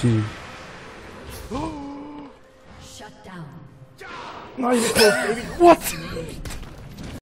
team. Shut down. Not even close, baby. What?